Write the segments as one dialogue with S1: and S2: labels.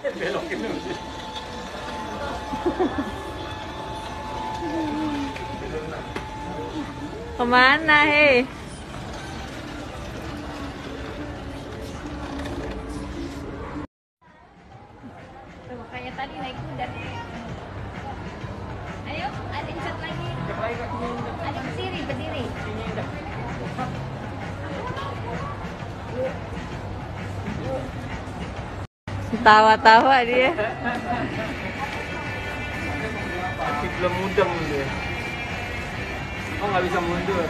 S1: Ke
S2: mana, hei? Kayak tadi naik kuda. Ayo, ada.
S1: Cek lagi
S2: Tawa-tawa dia.
S1: Kaki belum mudeng dia. Oh nggak bisa mundur.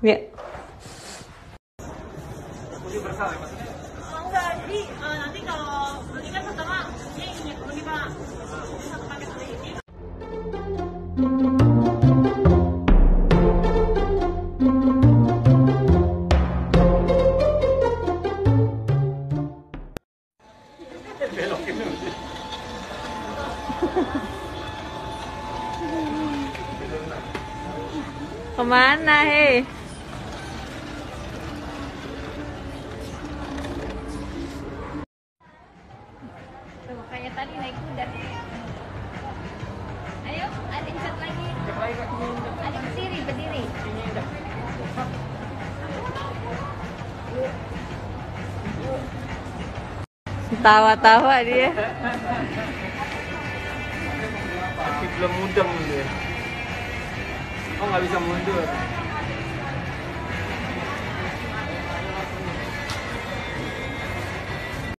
S2: Ya.
S1: Maksudnya?
S3: Oh, enggak, jadi eh, nanti kalau beli kan pertama
S2: Ke mana? Tuh, kayak tadi naik kuda. Ada berdiri, berdiri. Tawa-tawa dia.
S1: Kaki belum mudeng dia. Oh nggak bisa mundur.